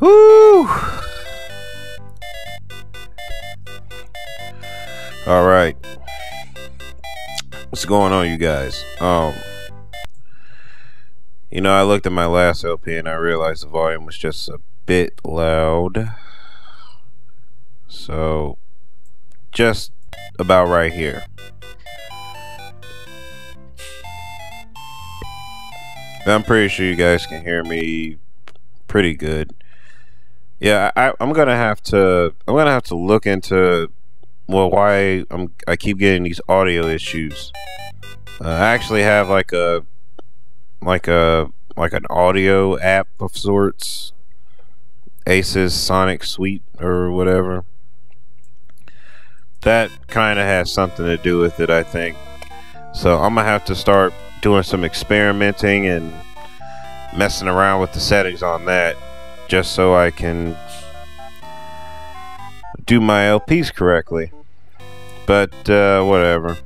Whoo! All right. What's going on, you guys? Um, you know, I looked at my last LP and I realized the volume was just a bit loud. So, just about right here. I'm pretty sure you guys can hear me pretty good. Yeah, I, I'm gonna have to. I'm gonna have to look into well why I'm. I keep getting these audio issues. Uh, I actually have like a like a like an audio app of sorts. Asus Sonic Suite or whatever. That kind of has something to do with it, I think. So I'm gonna have to start doing some experimenting and messing around with the settings on that just so I can do my LPs correctly. But uh, whatever.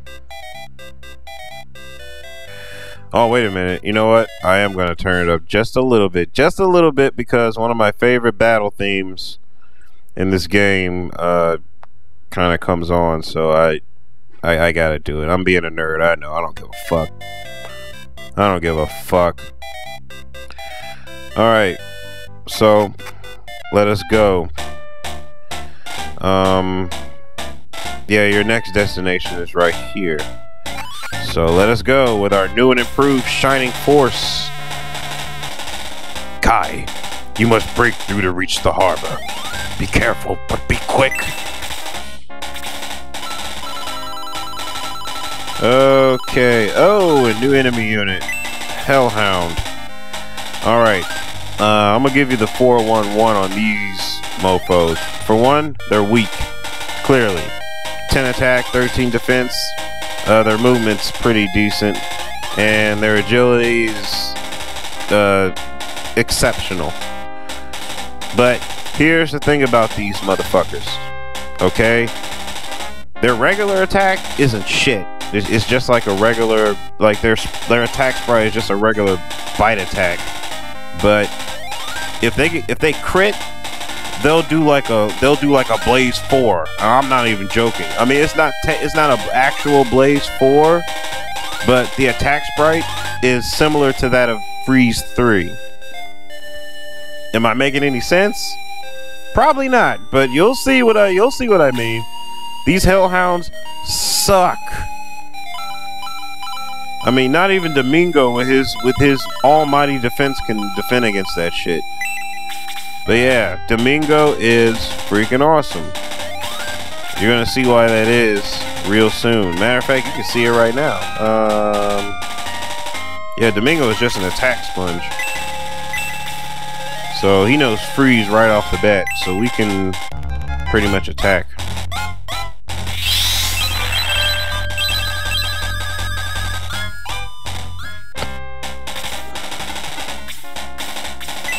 Oh, wait a minute. You know what? I am going to turn it up just a little bit. Just a little bit because one of my favorite battle themes in this game uh, kind of comes on. So I, I, I got to do it. I'm being a nerd. I know. I don't give a fuck. I don't give a fuck. Alright. So, let us go. Um, yeah, your next destination is right here. So let us go with our new and improved Shining Force. Kai, you must break through to reach the harbor. Be careful, but be quick. Okay. Oh, a new enemy unit. Hellhound. Uh, I'm gonna give you the 411 on these mofos. For one, they're weak. Clearly. 10 attack, 13 defense. Uh, their movement's pretty decent. And their agility is uh, exceptional. But here's the thing about these motherfuckers. Okay? Their regular attack isn't shit. It's, it's just like a regular, like their their attack sprite is just a regular bite attack. But if they if they crit, they'll do like a they'll do like a Blaze Four. I'm not even joking. I mean, it's not it's not an actual Blaze Four, but the attack sprite is similar to that of Freeze Three. Am I making any sense? Probably not, but you'll see what I you'll see what I mean. These hellhounds suck. I mean, not even Domingo with his with his almighty defense can defend against that shit. But yeah, Domingo is freaking awesome. You're gonna see why that is real soon. Matter of fact, you can see it right now. Um, yeah, Domingo is just an attack sponge. So he knows freeze right off the bat, so we can pretty much attack.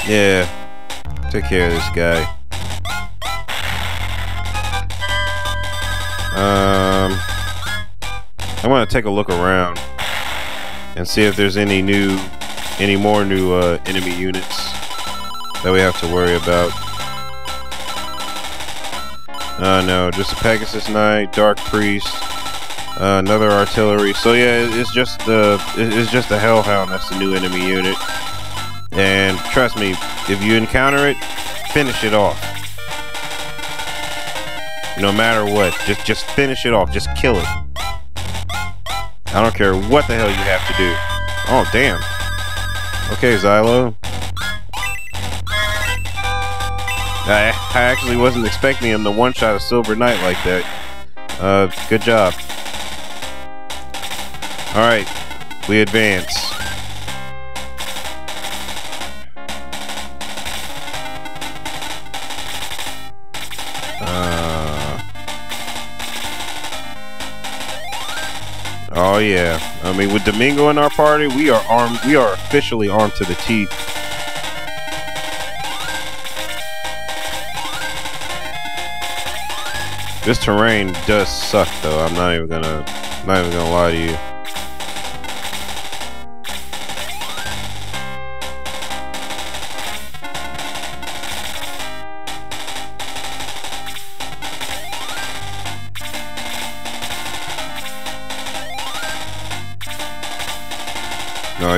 Yeah. Take care of this guy. Um, I want to take a look around and see if there's any new, any more new uh, enemy units that we have to worry about. Uh, no, just a Pegasus Knight, Dark Priest, uh, another artillery. So yeah, it's just the, it's just the Hellhound. That's the new enemy unit. And trust me, if you encounter it, finish it off. No matter what, just just finish it off. Just kill it. I don't care what the hell you have to do. Oh, damn. Okay, Zylo. I, I actually wasn't expecting him to one-shot a Silver Knight like that. Uh, good job. Alright, we advance. Oh yeah. I mean, with Domingo in our party, we are armed. We are officially armed to the teeth. This terrain does suck, though. I'm not even gonna, not even gonna lie to you.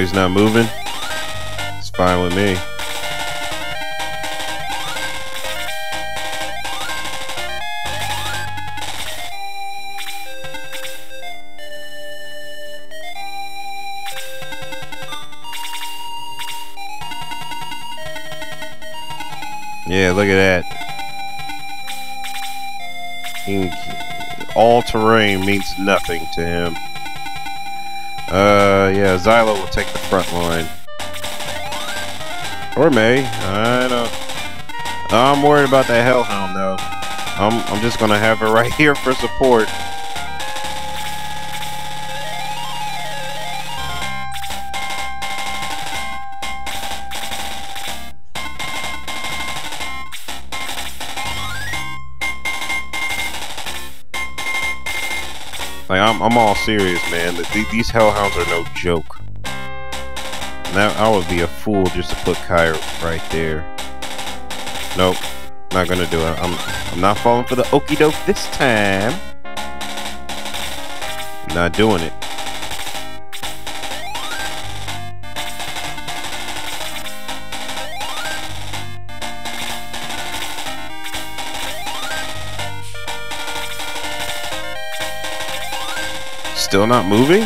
He's not moving. It's fine with me. Yeah, look at that. All terrain means nothing to him. Uh, yeah, Zylo will take the front line. Or Mae. I don't... I'm worried about that Hellhound, though. I'm, I'm just gonna have her right here for support. Like, I'm, I'm all serious, man. These Hellhounds are no joke. Now, I would be a fool just to put Kai right there. Nope. Not gonna do it. I'm, I'm not falling for the okey doke this time. Not doing it. Still not moving?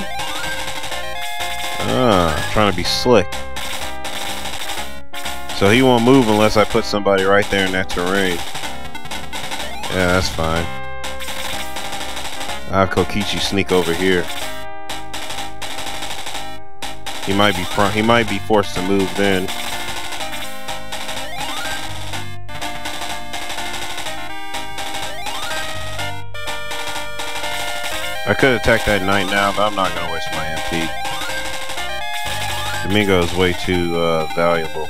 Ah, trying to be slick. So he won't move unless I put somebody right there in that terrain. Yeah, that's fine. I have Kokichi sneak over here. He might be. He might be forced to move then. I could attack that knight now, but I'm not going to waste my MP. Domingo is way too uh, valuable.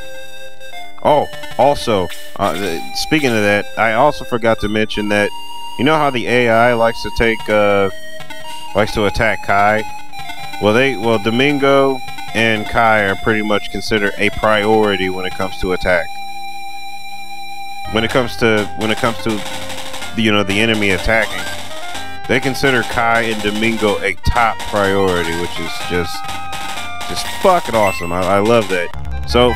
Oh, also, uh, speaking of that, I also forgot to mention that you know how the AI likes to take, uh, likes to attack Kai. Well, they, well, Domingo and Kai are pretty much considered a priority when it comes to attack. When it comes to, when it comes to, you know, the enemy attacking. They consider Kai and Domingo a top priority, which is just just fucking awesome. I, I love that. So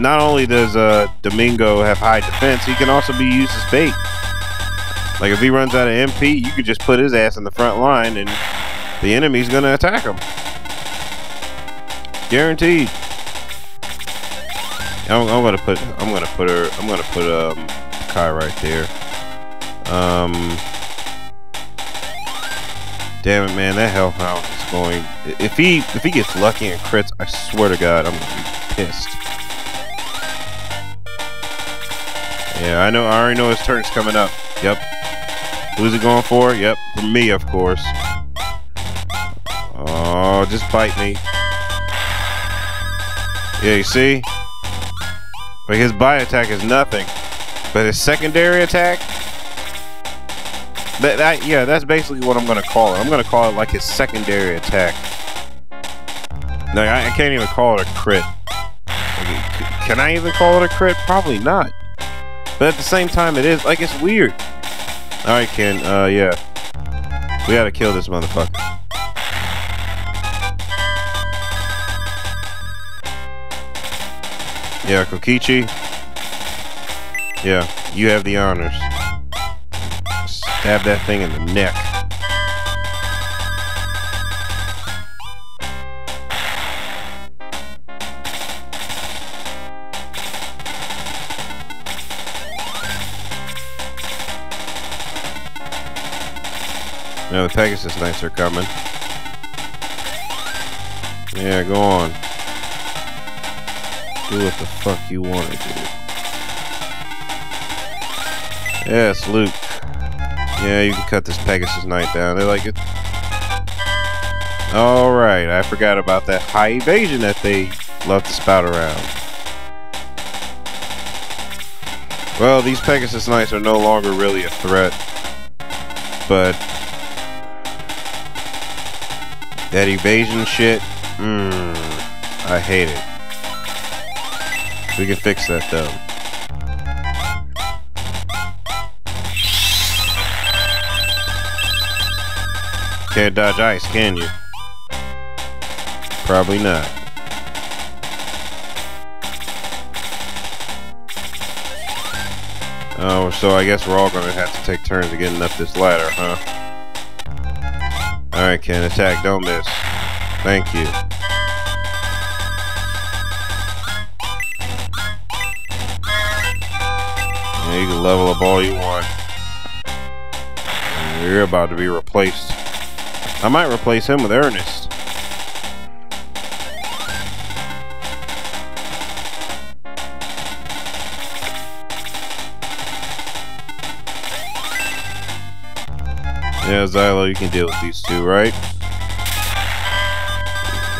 not only does uh, Domingo have high defense, he can also be used as bait. Like if he runs out of MP, you could just put his ass in the front line and the enemy's gonna attack him. Guaranteed. I'm, I'm, gonna put I'm gonna put her I'm gonna put um Kai right there. Um Damn it, man, that Hellhound is going. If he if he gets lucky and crits, I swear to God, I'm gonna be pissed. Yeah, I know. I already know his turn's coming up. Yep. Who's he going for? Yep, for me, of course. Oh, just bite me. Yeah, you see? But his bite attack is nothing, but his secondary attack that, that, yeah, that's basically what I'm gonna call it. I'm gonna call it like his secondary attack. Like I, I can't even call it a crit. Like, can I even call it a crit? Probably not. But at the same time, it is like it's weird. All right, Ken. Uh, yeah, we gotta kill this motherfucker. Yeah, Kokichi. Yeah, you have the honors. Stab that thing in the neck. Now the Pegasus Knights are coming. Yeah, go on. Do what the fuck you want to do. Yes, Luke. Yeah, you can cut this Pegasus Knight down. They're like it. Alright, I forgot about that high evasion that they love to spout around. Well, these Pegasus Knights are no longer really a threat. But that evasion shit, mmm, I hate it. We can fix that though. Can't dodge ice, can you? Probably not. Oh, so I guess we're all gonna have to take turns of getting up this ladder, huh? Alright, can attack, don't miss. Thank you. Yeah, you can level up all you want. You're about to be replaced I might replace him with Earnest. Yeah, Zylo, you can deal with these two, right?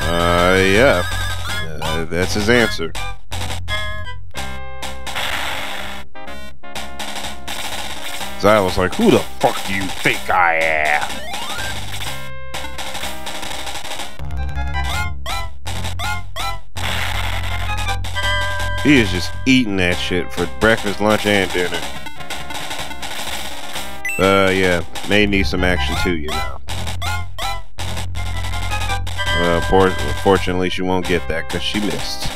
Uh, yeah. Uh, that's his answer. Zylo's like, who the fuck do you think I am? He is just eating that shit for breakfast, lunch, and dinner. Uh, yeah. Mae need some action too, you know. Uh, for fortunately, she won't get that because she missed.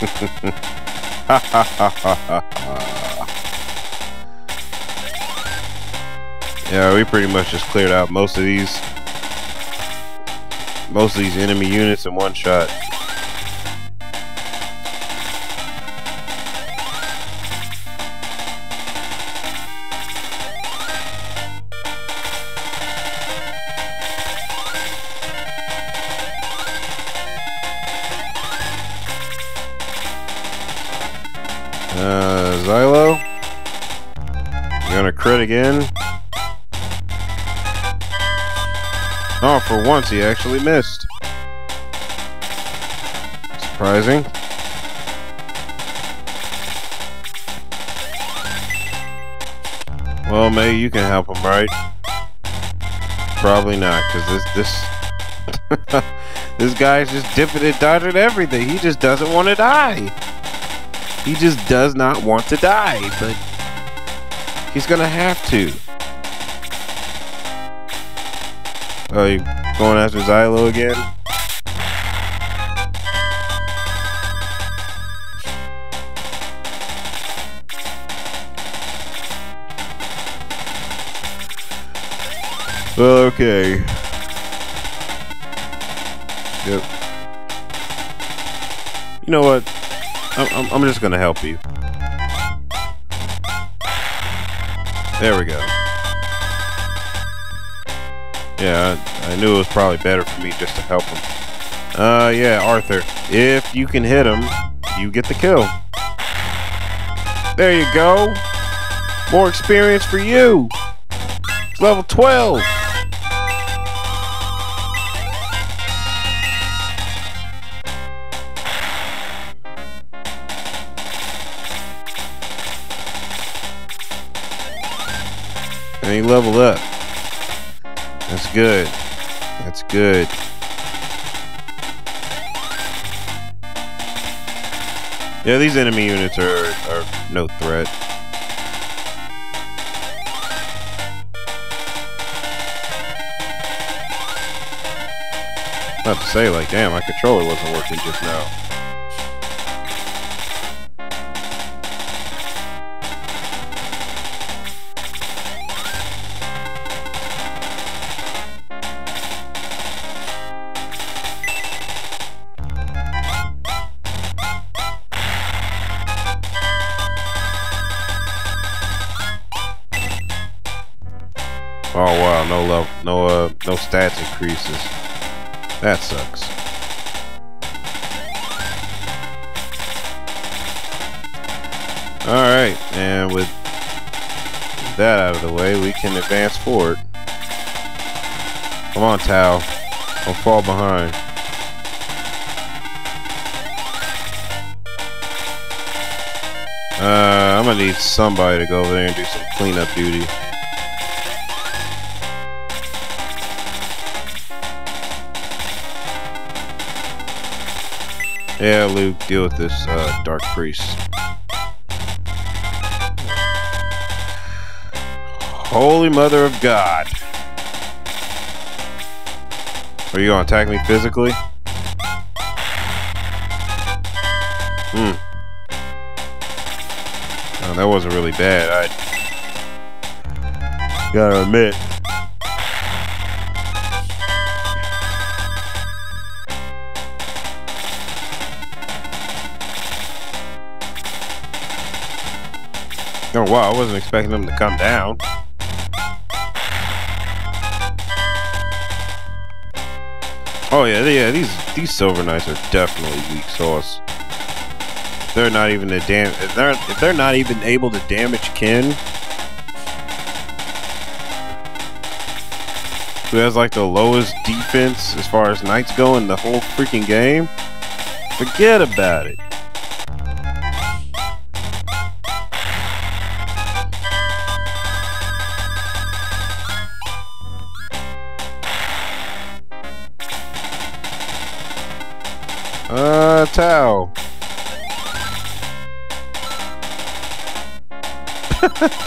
yeah, we pretty much just cleared out most of these most of these enemy units in one shot. Uh, crit again. Oh, for once he actually missed. Surprising. Well, Mae, you can help him, right? Probably not, because this this this guy's just and dodging everything. He just doesn't want to die. He just does not want to die, but He's gonna have to. Oh, you going after Zylo again? Well, okay. Yep. You know what? I'm, I'm just gonna help you. There we go. Yeah, I, I knew it was probably better for me just to help him. Uh, yeah, Arthur. If you can hit him, you get the kill. There you go. More experience for you. It's level 12. He leveled up. That's good. That's good. Yeah, these enemy units are, are no threat. Not to say, like, damn, my controller wasn't working just now. Increases. That sucks. All right, and with that out of the way, we can advance forward. Come on, Tao. Don't fall behind. Uh, I'm gonna need somebody to go over there and do some cleanup duty. Yeah, Luke, deal with this uh, Dark Priest. Holy Mother of God. Are you gonna attack me physically? Hmm. That wasn't really bad. I gotta admit. Oh wow, I wasn't expecting them to come down. Oh yeah, yeah, these these silver knights are definitely weak sauce. They're not even a dam if they're if they're not even able to damage Ken. Who has like the lowest defense as far as knights go in the whole freaking game? Forget about it. Tao.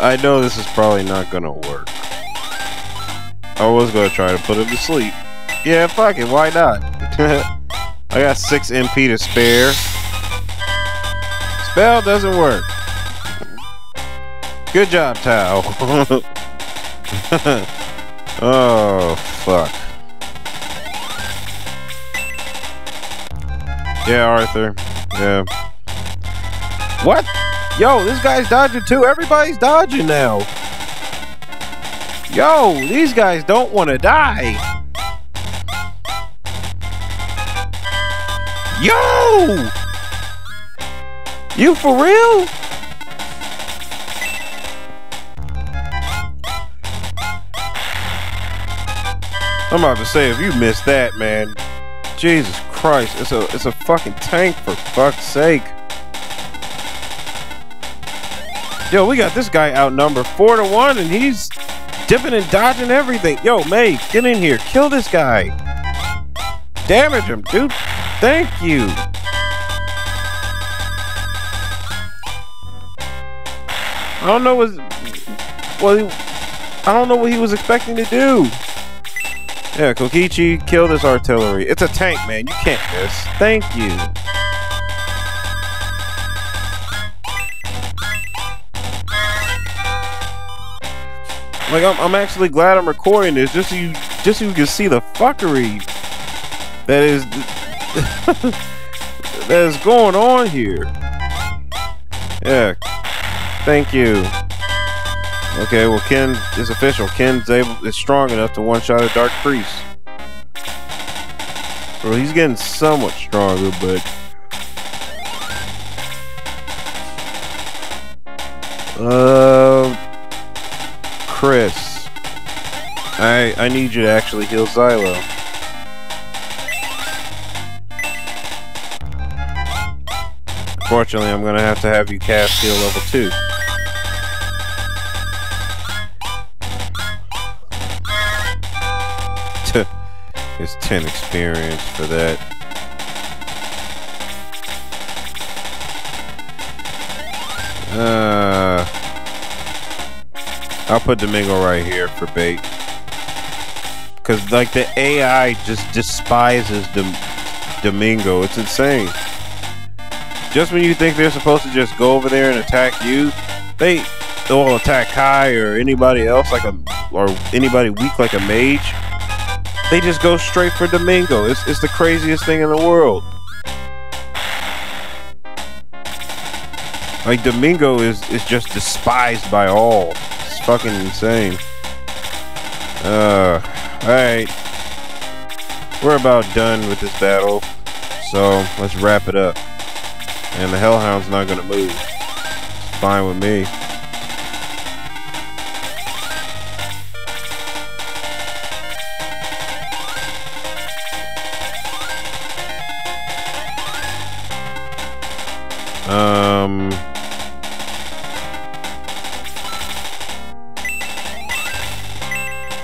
I know this is probably not gonna work. I was gonna try to put him to sleep. Yeah, fuck it, why not? I got 6 MP to spare. Spell doesn't work. Good job, Tao. oh, fuck. Yeah, Arthur. Yeah. What? Yo, this guy's dodging too. Everybody's dodging now. Yo, these guys don't want to die. Yo! You for real? I'm about to say, if you missed that, man, Jesus Christ, it's a it's a fucking tank for fuck's sake. Yo, we got this guy outnumbered four to one, and he's dipping and dodging everything. Yo, Mae, get in here, kill this guy, damage him, dude. Thank you. I don't know what. Well, I don't know what he was expecting to do. Yeah, Kokichi, kill this artillery. It's a tank, man. You can't miss. Thank you. Like, I'm, I'm actually glad I'm recording this just so you, just so you can see the fuckery that is that is going on here. Yeah. Thank you. Okay, well Ken is official. Ken's able is strong enough to one shot a Dark Priest. Well, he's getting somewhat stronger, but uh, Khris, I I need you to actually heal Zylo. Fortunately, I'm gonna have to have you cast heal level two. It's 10 experience for that. Uh, I'll put Domingo right here for bait. Because, like, the AI just despises Dom Domingo. It's insane. Just when you think they're supposed to just go over there and attack you, they they'll attack Kai or anybody else like a or anybody weak like a mage they just go straight for Domingo. It's, it's the craziest thing in the world. Like Domingo is is just despised by all. It's fucking insane. Uh, all right. We're about done with this battle, so let's wrap it up. And the Hellhound's not gonna move. It's fine with me.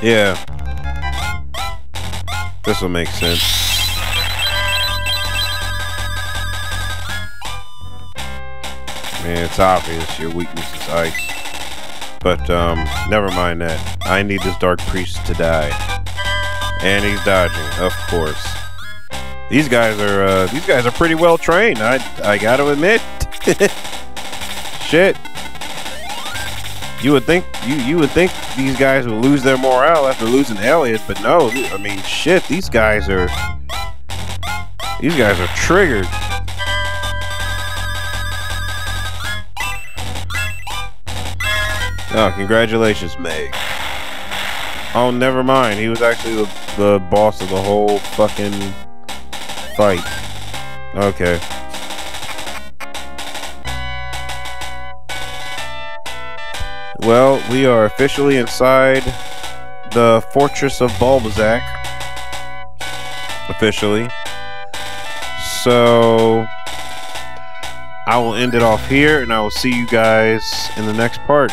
Yeah. This will make sense. Man, it's obvious your weakness is ice. But, um, never mind that. I need this Dark Priest to die. And he's dodging, of course. These guys are, uh, these guys are pretty well trained, I, I gotta admit. shit. You would think you you would think these guys would lose their morale after losing Elliot, but no. I mean, shit. These guys are these guys are triggered. Oh, congratulations, Meg. Oh, never mind. He was actually the, the boss of the whole fucking fight. Okay. Well, we are officially inside the Fortress of Bulbasac. Officially. So, I will end it off here, and I will see you guys in the next part.